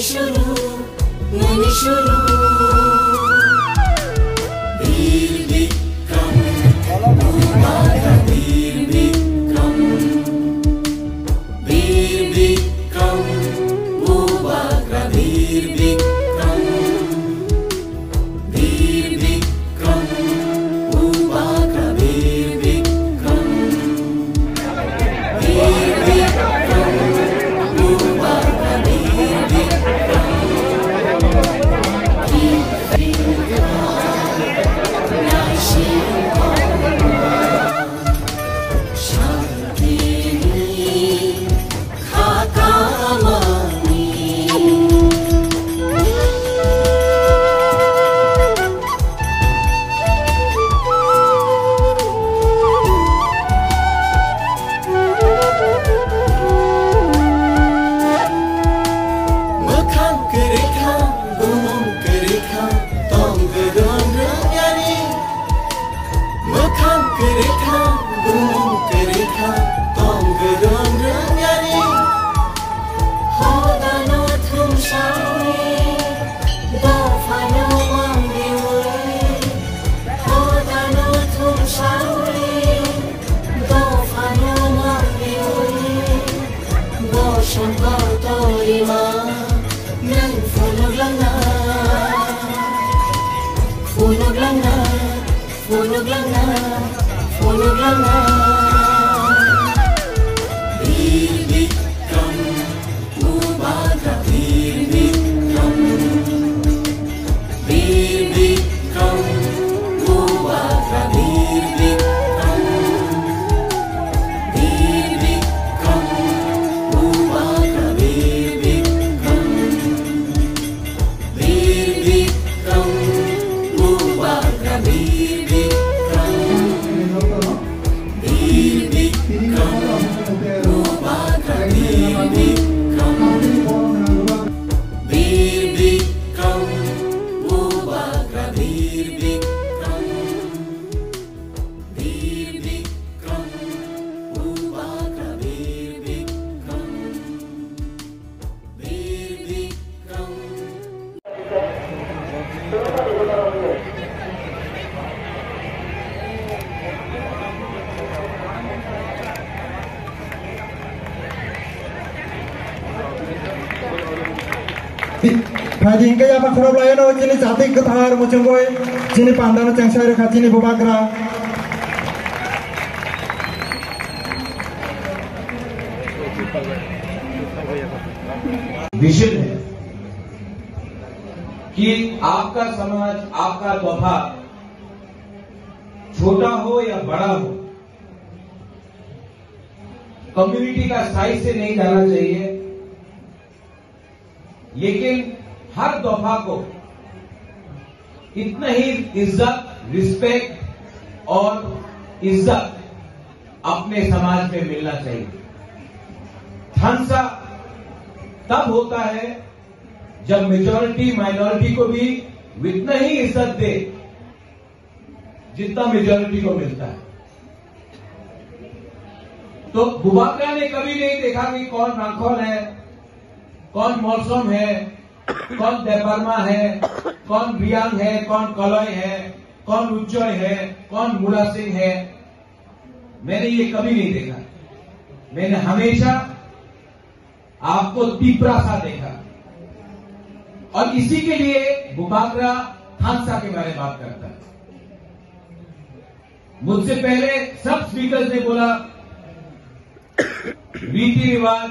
শুরু মনে শুরু love. इनके जब खराब लगे ना जिन जाति गार मचों गए जिन पांडान चेंसा रेखा जिन विषय है कि आपका समाज, आपका दफ़ा छोटा हो या बड़ा हो कम्युनिटी का साइज़ से नहीं जाना चाहिए। लेकिन हर दफ़ा को इतना ही इज़्ज़त रिस्पेक्ट और इज़्ज़त अपने समाज में मिलना चाहिए। थनसा तब होता है जब मेजोरिटी माइनॉरिटी को भी उतना ही इज़्ज़त दे जितना मेजोरिटी को मिलता है। तो बुबाकरा ने कभी नहीं देखा कि कौन नाखौल है, कौन मौसम है कौन देबर्मा है, कौन रियांग है, कौन कलॉय है, कौन उज्जय है, कौन मूला सिंह है? मैंने ये कभी नहीं देखा। मैंने हमेशा आपको तीव्रा देखा। और इसी के लिए बुबागरा हादसा के बारे में बात करता है। मुझसे पहले सब स्पीकर ने बोला, रीति रिवाज,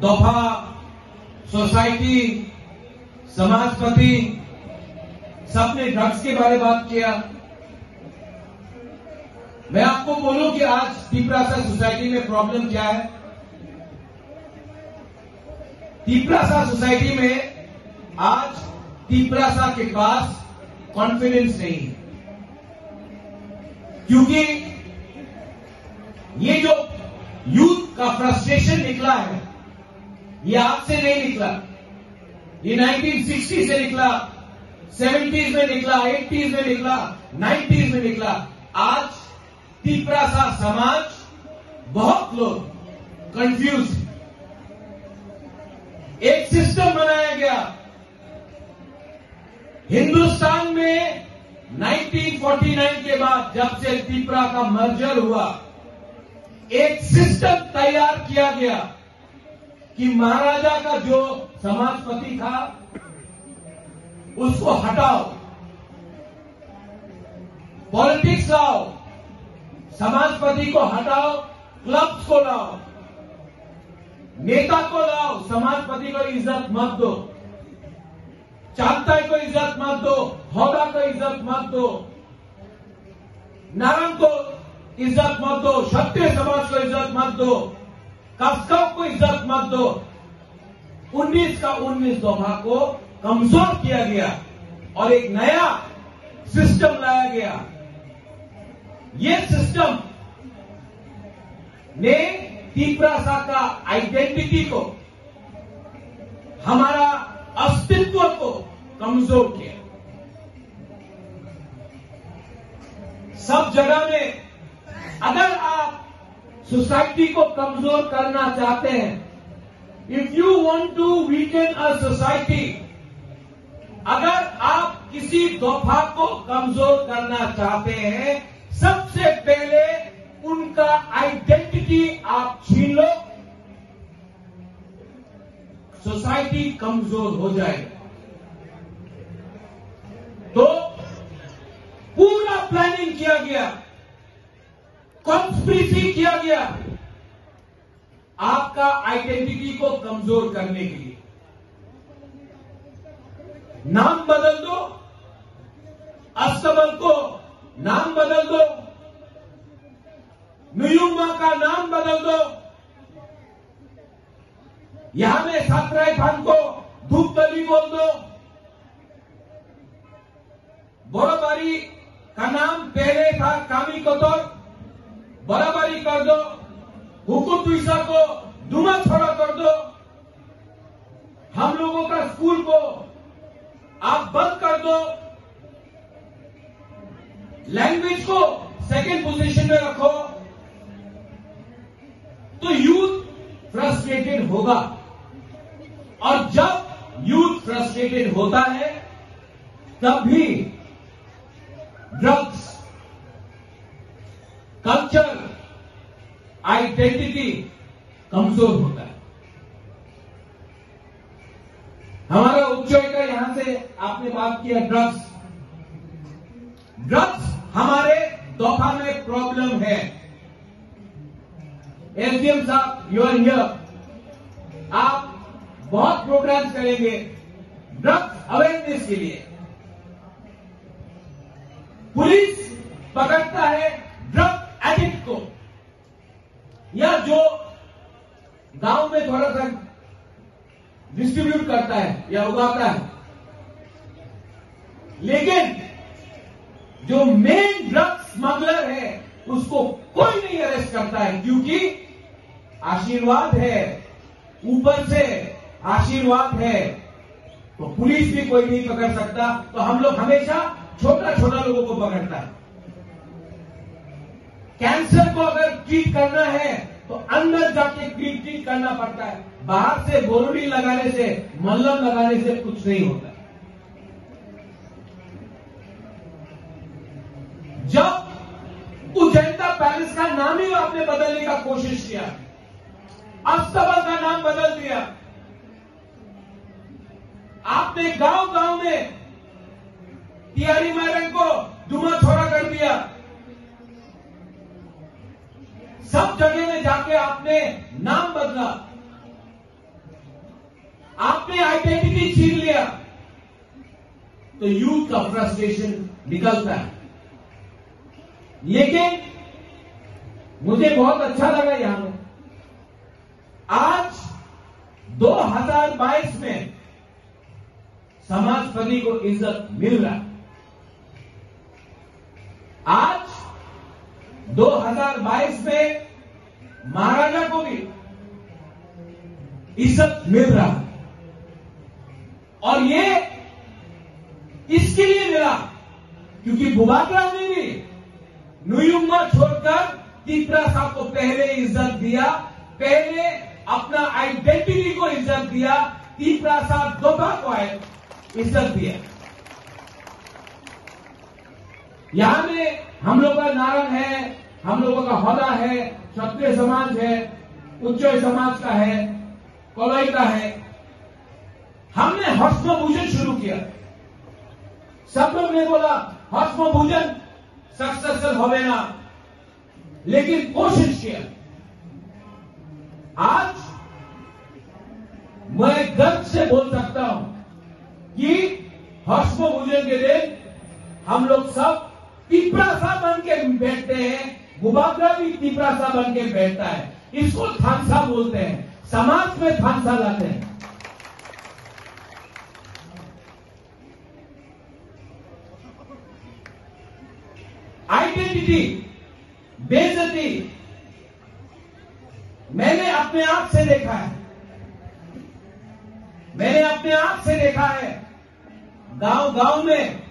दफ़ा सोसाइटी, समाजपति, सबने ड्रग्स के बारे में बात किया। मैं आपको बोलूँ कि आज तीपरासा सोसाइटी में प्रॉब्लम क्या है? तीपरासा सोसाइटी में आज तीपरासा के पास कॉन्फिडेंस नहीं है। क्योंकि ये जो यूथ का फ्रस्ट्रेशन निकला है ये आपसे नहीं निकला। ये 1960 से निकला 70s में निकला 80s में निकला 90s में निकला। आज तीपरा सा समाज बहुत लोग कंफ्यूज एक सिस्टम बनाया गया। हिंदुस्तान में 1949 के बाद जब से तीपरा का मर्जर हुआ, एक सिस्टम तैयार किया गया। कि महाराजा का जो समाजपति था, उसको हटाओ। पॉलिटिक्स लाओ। समाजपति को हटाओ, क्लब्स को लाओ। नेता को लाओ, समाजपति को इज़्ज़त मत दो। चांताई को इज़्ज़त मत दो हौदा को इज़्ज़त मत दो। नारंग को इज़्ज़त मत दो क्षत्रिय समाज को इज़्ज़त मत दो। कस्कव को इज़्ज़त मत दो। 19 का 19 दोहा को कमज़ोर किया गया और एक नया सिस्टम लाया गया। ये सिस्टम ने तीपरासा का आइडेंटिटी को, हमारा अस्तित्व को कमज़ोर किया। सब जगह में अगर आप सोसाइटी को कमज़ोर करना चाहते हैं। If you want to weaken a society अगर आप किसी दोफा को कमज़ोर करना चाहते हैं, सबसे पहले उनका आइडेंटिटी आप छीन लो। सोसाइटी कमज़ोर हो जाए। तो पूरा प्लानिंग किया गया। कॉन्स्पिरेसी किया गया। है आपका आइडेंटिटी को कमज़ोर करने के लिए। नाम बदल दो। अस्तबल को नाम बदल दो। नुयुमा का नाम बदल दो। यहाँ में सातराय खान को धूप तली बोल दो। बड़ोबारी का नाम पहले था कामी कोतोर। बराबरी कर दो हुकुम तुईसा को दुमा छोड़ा कर दो हम लोगों का स्कूल को आप बंद कर दो। लैंग्वेज को सेकेंड पोजीशन में रखो। तो यूथ फ्रस्ट्रेटेड होगा। और जब यूथ फ्रस्ट्रेटेड होता है तब भी ड्रग्स कल्चर आइडेंटिटी कमज़ोर होता है। हमारा उच्चय का यहाँ से आपने बात किया ड्रग्स ड्रग्स हमारे दोफा में प्रॉब्लम है। एसडीएम साहब यू आर हियर आप बहुत प्रोग्राम करेंगे ड्रग्स अवेयरनेस के लिए। पुलिस पकड़ता है ड्रग एडिक्ट को। या जो गाँव में थोड़ा सा डिस्ट्रीब्यूट करता है या उगाता है। लेकिन जो मेन ड्रग स्मगलर है, उसको कोई नहीं अरेस्ट करता है क्योंकि आशीर्वाद है, ऊपर से आशीर्वाद है। तो पुलिस भी कोई नहीं पकड़ सकता तो हम लोग हमेशा छोटा छोटा लोगों को पकड़ता है। कैंसर को अगर ट्रीट करना है तो अंदर जाके ट्रीट ट्रीट करना पड़ता है। बाहर से बोरोडी लगाने से, मल्लम लगाने से कुछ नहीं होता। जब उजैता पैलेस का नाम ही आपने बदलने का कोशिश किया अस्तबल का नाम बदल दिया। आपने गाँव गाँव में तिहारी मैडम को दुमा छोड़ा कर दिया। सब जगह में जाके आपने नाम बदला। आपने आइडेंटिटी छीन लिया। तो यूथ का फ्रस्ट्रेशन निकलता है। लेकिन मुझे बहुत अच्छा लगा यहाँ में आज 2022 में समाजपति को इज़्ज़त मिल रहा है। आज 2022 में महाराजा को भी इज़्ज़त मिल रहा है। और ये इसके लिए मिला, क्योंकि बुबाकरा ने भी नुयुम्मा छोड़कर तीसरा साहब को पहले इज़्ज़त दिया, पहले अपना आइडेंटिटी को इज़्ज़त दिया, तीसरा साहब दोपा को इज़्ज़त दिया। यहाँ में हम लोग का नारंग है हम लोगों का हौदा है, क्षत्रिय समाज है, उच्च समाज का है, कोलाई का है। हमने हस्म भोजन शुरू किया। सब लोग ने बोला हस्म भोजन सक्सेसफुल होवे ना लेकिन कोशिश किया। आज मैं गर्व से बोल सकता हूँ कि हस्म भोजन के दिन हम लोग सब पिपरासा बन के बैठते हैं। गुबागरा भी पिपरासा बन के बैठता है। इसको थानसा बोलते हैं। समाज में थानसा लाते हैं। आइडेंटिटी बेजती मैंने अपने आप से देखा है। मैंने अपने आप से देखा है। गाँव गाँव में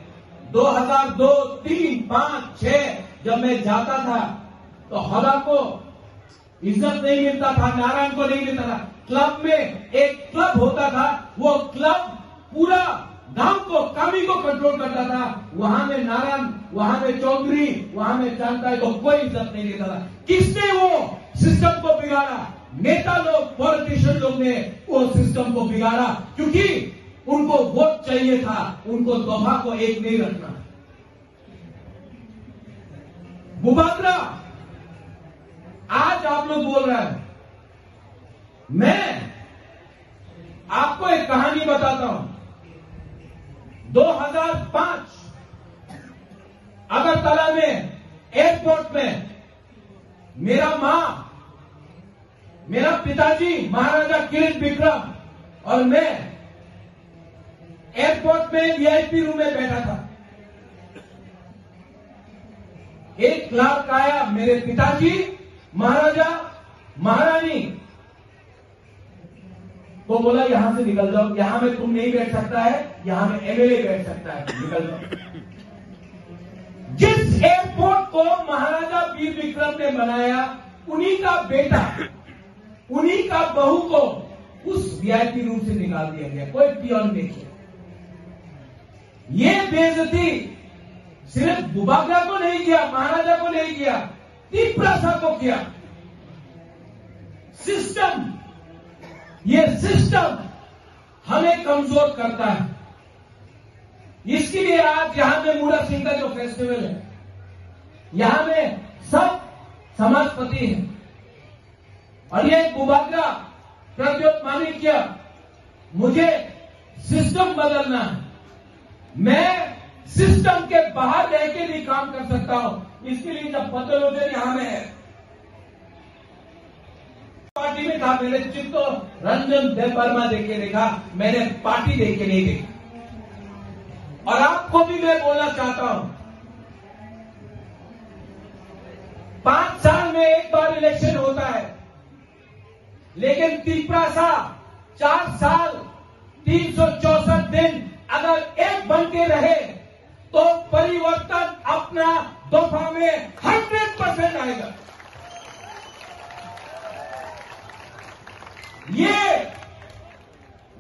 2002, 3, 5, 6 जब मैं जाता था तो हदा को इज़्ज़त नहीं मिलता था, नारायण को नहीं मिलता था। क्लब में एक क्लब होता था, वो क्लब पूरा धाम को, कमी को कंट्रोल करता था। वहाँ में नारायण, वहाँ में चौधरी, वहाँ में जानता है तो कोई इज़्ज़त नहीं देता था। किसने वो सिस्टम को बिगाड़ा? नेता लोग पॉलिटिशियन लोग ने वो सिस्टम को बिगाड़ा, क्योंकि उनको वोट चाहिए था, उनको दोहा को एक नहीं रखना। बुबाद्रा आज आप लोग बोल रहे हैं। मैं आपको एक कहानी बताता हूँ। 2005 अगरतला में एयरपोर्ट में, मेरा माँ, मेरा पिताजी, महाराजा किरण विक्रम और मैं एयरपोर्ट में वीआईपी रूम में बैठा था। एक क्लार्क आया मेरे पिताजी, महाराजा, महारानी। तो बोला, यहाँ से निकल जाओ। यहाँ में तुम नहीं बैठ सकता है, यहाँ में एमएलए बैठ सकता है। निकल जाओ। जिस एयरपोर्ट को महाराजा वीर विक्रम ने बनाया, उन्हीं का बेटा, उन्हीं का बहू को उस वीआईपी रूम से निकाल दिया गया। कोई पियोन नहीं ये बेजती सिर्फ़ बुबागरा को नहीं किया, महाराजा को नहीं किया तिप्रासा को किया। सिस्टम ये सिस्टम हमें कमज़ोर करता है। इसके लिए आज यहाँ में मूरा सिंह का जो फेस्टिवल है, यहाँ में सब समाजपति हैं। और ये बुबागरा प्रद्योत मानिक्य मुझे सिस्टम बदलना है। मैं सिस्टम के बाहर रह के भी काम कर सकता हूँ। इसके लिए जब पतलोचन यहाँ में है, पार्टी में था, मैंने चित्तो रंजन देव वर्मा देख के देखा, मैंने पार्टी देख के नहीं देखी। और आपको भी मैं बोलना चाहता हूँ, पाँच साल में एक बार इलेक्शन होता है, लेकिन तीसरा सा चार साल, तीन दिन अगर एक बन के रहे तो परिवर्तन अपना दफ़ा में हंड्रेड परसेंट आएगा। ये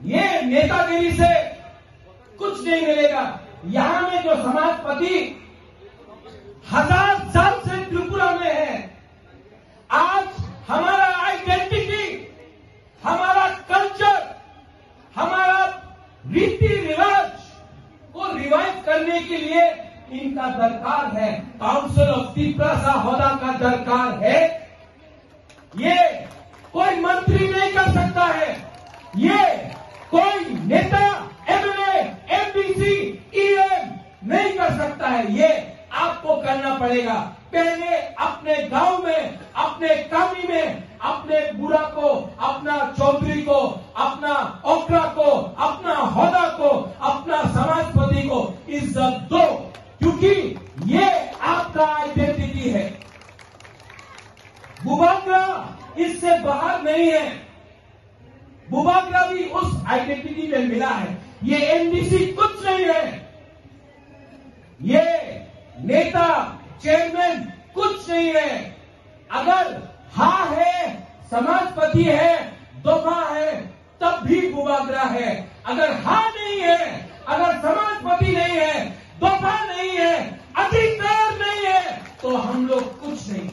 ये नेतागिरी से कुछ नहीं मिलेगा। यहाँ में जो समाजपति हज़ार साल से त्रिपुरा में है, आज हमारा आइडेंटिटी हमारा कल्चर हमारा रीति करने के लिए इनका दरकार है। काउंसिल ऑफ़ तिप्रासा होदा का दरकार है। ये कोई मंत्री नहीं कर सकता है ये कोई नेता एमएलए एमडीसी ईएम नहीं कर सकता है ये आपको करना पड़ेगा पहले अपने गाँव में अपने कामी में अपने बुरा को अपना चौधरी को अपना ओकरा को अपना होदा को अपना समाजपति को इज़्ज़त दो क्योंकि ये आपका आइडेंटिटी है बुबाग्रा इससे बाहर नहीं है बुबाग्रा भी उस आइडेंटिटी में मिला है ये एनडीसी कुछ नहीं है ये नेता चेयरमैन कुछ नहीं है। अगर हा है, समाजपति है दोफा है, तब भी बुबाग्रा है। अगर हा नहीं है, अगर समाजपति नहीं है दोफा नहीं है, अधिकार नहीं है तो हम लोग कुछ नहीं।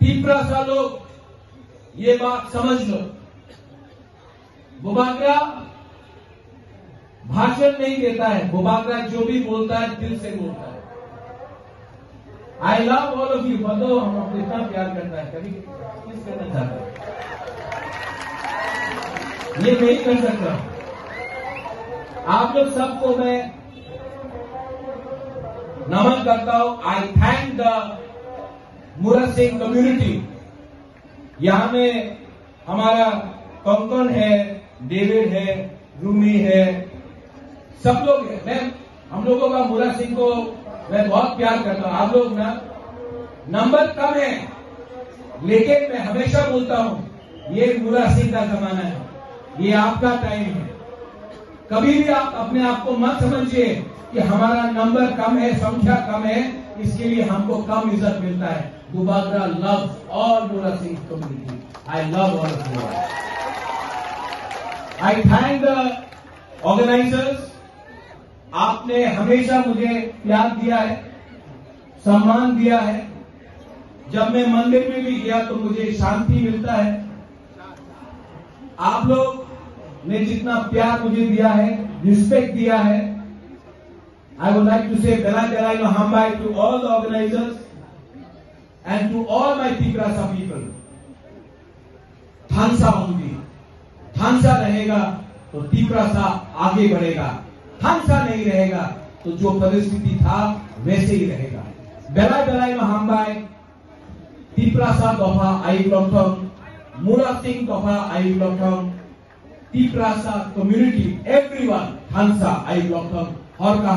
तीसरा सा लोग ये बात समझ लो। बुबाग्रा भाषण नहीं देता है, बुबाग्रा जो भी बोलता है, दिल से बोलता है। I love all of you बदो, हम आपको इतना प्यार करता है, कभी किस करना चाहता है? ये नहीं कर सकता। आप लोग सबको मैं नमन करता हूँ। आई थैंक द मुरा सिंह कम्युनिटी यहाँ में हमारा कंकन है, डेविड है, रूमी है सब लोग मैं, हम लोगों का मुरा सिंह को मैं बहुत प्यार करता हूँ। आप लोग ना, नंबर कम है, लेकिन मैं हमेशा बोलता हूँ, ये मुरा सिंह का जमाना है। ये आपका टाइम है। कभी भी आप अपने आप को मत समझिए कि हमारा नंबर कम है, संख्या कम है, इसके लिए हमको कम इज़्ज़त मिलता है। दुबाग्रा लव ऑल मुरा सिंह को community I love all I thank the organisers आपने हमेशा मुझे प्यार दिया है, सम्मान दिया है। जब मैं मंदिर में भी गया तो मुझे शांति मिलता है। आप लोग ने जितना प्यार मुझे दिया है रिस्पेक्ट दिया है। आई वुड लाइक टू से गला बेला नो हम bye to all organisers and to all my Tiprasa people थानसा होंगी। थानसा रहेगा तो तिग्रासा आगे बढ़ेगा। थानसा नहीं रहेगा तो जो परिस्थिति था, वैसे ही रहेगा। बेला बेलाई हम सा तिप्रासा दफ़ा आई लॉकडाउन मुरा सिंह दफ़ा I lockdown Tiprasa community everyone हमसा I lockdown और का